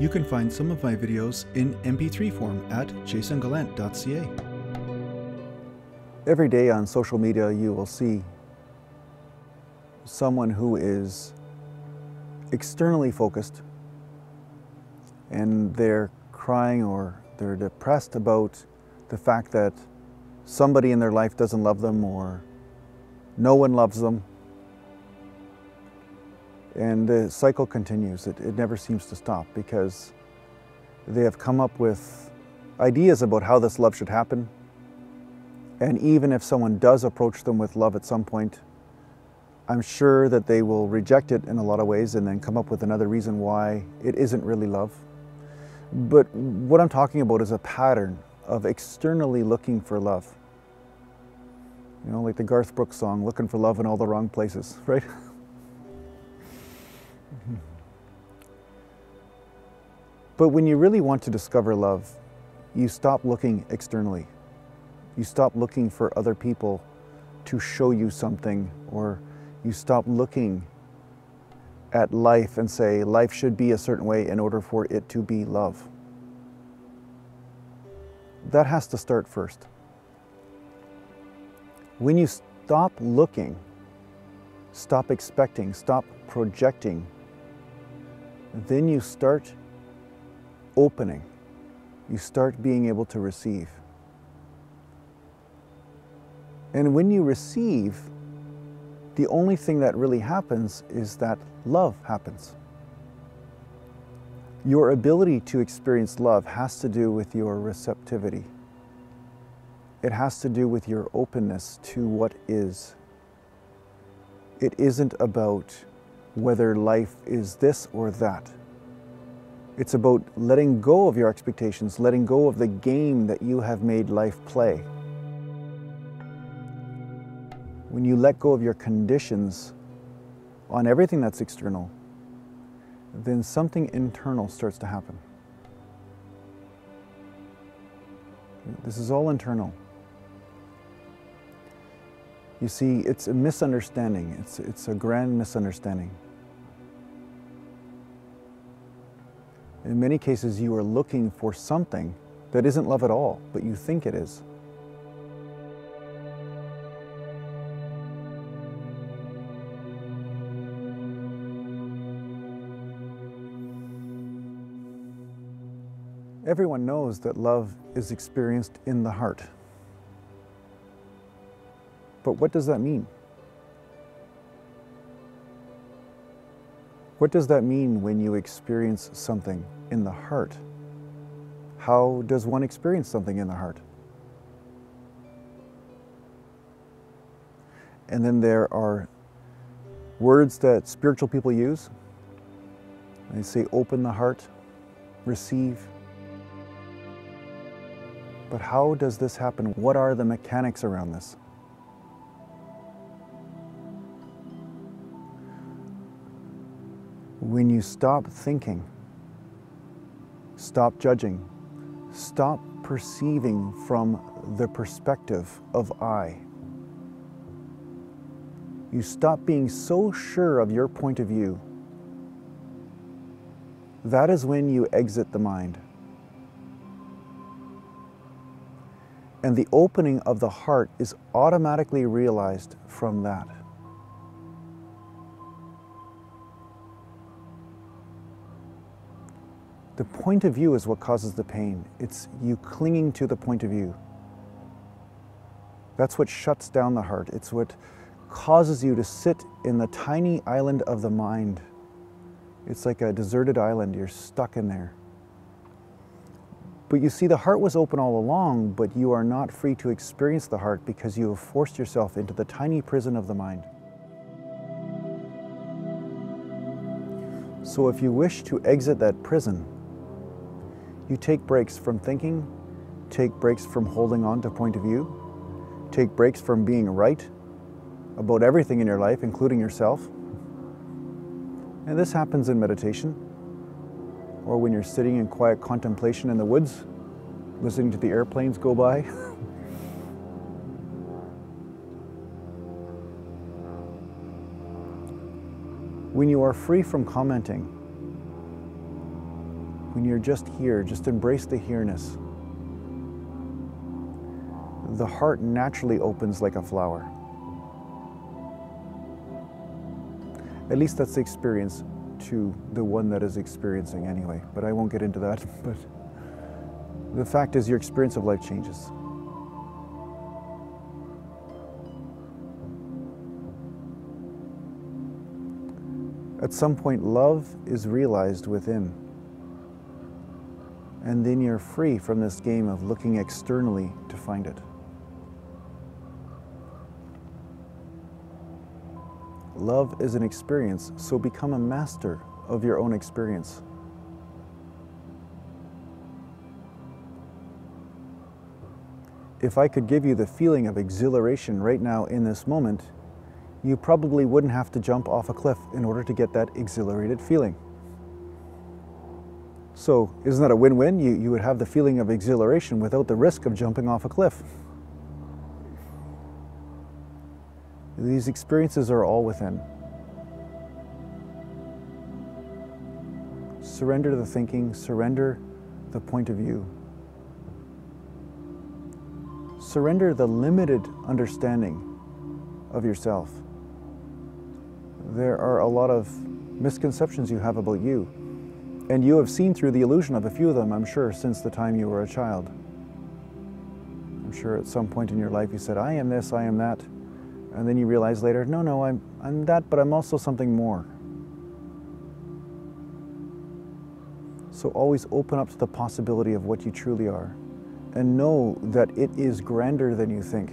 You can find some of my videos in MP3 form at jasongallant.ca. Every day on social media, you will see someone who is externally focused and they're crying or they're depressed about the fact that somebody in their life doesn't love them or no one loves them. And the cycle continues. It, it never seems to stop because they have come up with ideas about how this love should happen. And even if someone does approach them with love at some point, I'm sure that they will reject it in a lot of ways and then come up with another reason why it isn't really love. But what I'm talking about is a pattern of externally looking for love. You know, like the Garth Brooks song, looking for love in all the wrong places, right? But when you really want to discover love, you stop looking externally. You stop looking for other people to show you something, or you stop looking at life and say life should be a certain way in order for it to be love. That has to start first. When you stop looking, stop expecting, stop projecting, then you start opening. You start being able to receive. And when you receive, the only thing that really happens is that love happens. Your ability to experience love has to do with your receptivity. It has to do with your openness to what is. It isn't about whether life is this or that. It's about letting go of your expectations, letting go of the game that you have made life play. When you let go of your conditions on everything that's external, then something internal starts to happen. This is all internal. You see, it's a misunderstanding. It's, it's a grand misunderstanding. In many cases, you are looking for something that isn't love at all, but you think it is. Everyone knows that love is experienced in the heart. But what does that mean? What does that mean when you experience something in the heart? How does one experience something in the heart? And then there are words that spiritual people use. They say, open the heart, receive. But how does this happen? What are the mechanics around this? When you stop thinking, stop judging, stop perceiving from the perspective of I. You stop being so sure of your point of view. That is when you exit the mind. And the opening of the heart is automatically realized from that. The point of view is what causes the pain. It's you clinging to the point of view. That's what shuts down the heart. It's what causes you to sit in the tiny island of the mind. It's like a deserted island, you're stuck in there. But you see, the heart was open all along, but you are not free to experience the heart because you have forced yourself into the tiny prison of the mind. So if you wish to exit that prison, you take breaks from thinking, take breaks from holding on to point of view, take breaks from being right about everything in your life, including yourself. And this happens in meditation or when you're sitting in quiet contemplation in the woods, listening to the airplanes go by. when you are free from commenting, when you're just here, just embrace the here-ness. The heart naturally opens like a flower. At least that's the experience to the one that is experiencing anyway, but I won't get into that. But the fact is, your experience of life changes. At some point, love is realized within. And then you're free from this game of looking externally to find it. Love is an experience, so become a master of your own experience. If I could give you the feeling of exhilaration right now in this moment, you probably wouldn't have to jump off a cliff in order to get that exhilarated feeling. So, isn't that a win win? You, you would have the feeling of exhilaration without the risk of jumping off a cliff. These experiences are all within. Surrender the thinking, surrender the point of view. Surrender the limited understanding of yourself. There are a lot of misconceptions you have about you, and you have seen through the illusion of a few of them, I'm sure, since the time you were a child. I'm sure at some point in your life you said, I am this, I am that. And then you realize later, no, no, I'm, I'm that, but I'm also something more. So always open up to the possibility of what you truly are and know that it is grander than you think.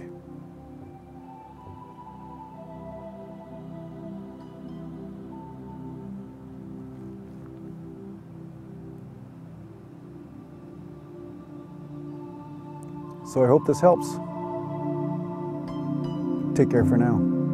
So I hope this helps. Take care for now.